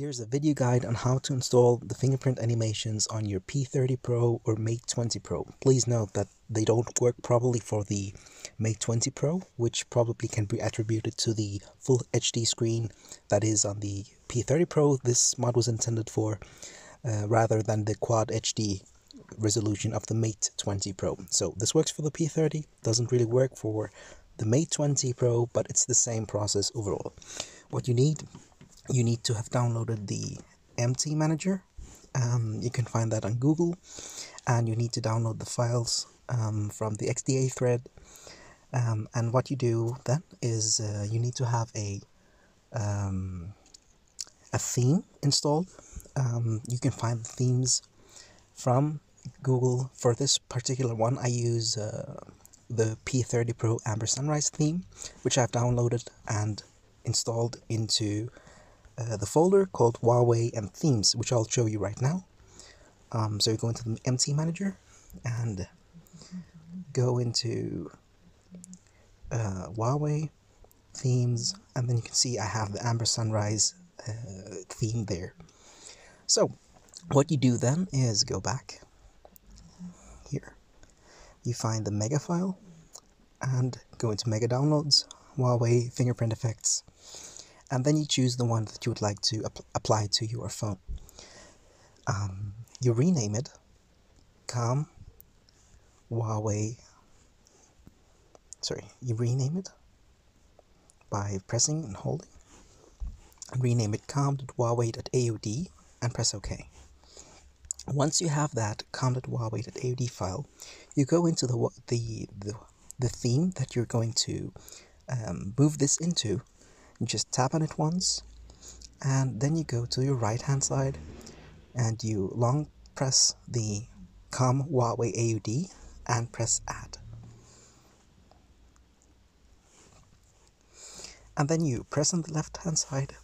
Here's a video guide on how to install the fingerprint animations on your P30 Pro or Mate 20 Pro. Please note that they don't work properly for the Mate 20 Pro, which probably can be attributed to the full HD screen that is on the P30 Pro this mod was intended for, uh, rather than the Quad HD resolution of the Mate 20 Pro. So this works for the P30, doesn't really work for the Mate 20 Pro, but it's the same process overall. What you need you need to have downloaded the MT Manager. Um, you can find that on Google, and you need to download the files um, from the XDA thread. Um, and what you do then is uh, you need to have a um, a theme installed. Um, you can find the themes from Google. For this particular one, I use uh, the P30 Pro Amber Sunrise theme, which I've downloaded and installed into uh, the folder called Huawei and Themes, which I'll show you right now. Um, so you go into the MT Manager and go into uh, Huawei themes, and then you can see I have the Amber Sunrise uh, theme there. So what you do then is go back here. You find the mega file and go into mega downloads, Huawei fingerprint effects, and then you choose the one that you would like to ap apply to your phone. Um, you rename it com Huawei. Sorry, you rename it by pressing and holding. And rename it com.huawei.aud and press OK. Once you have that com.huawei.aud file, you go into the, the, the, the theme that you're going to um, move this into you just tap on it once and then you go to your right hand side and you long press the com Huawei AUD and press add. And then you press on the left hand side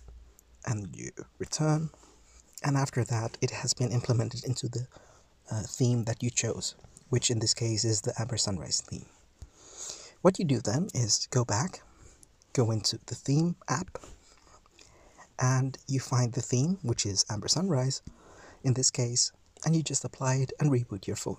and you return and after that it has been implemented into the uh, theme that you chose which in this case is the Amber Sunrise theme. What you do then is go back go into the theme app and you find the theme, which is Amber Sunrise in this case, and you just apply it and reboot your phone.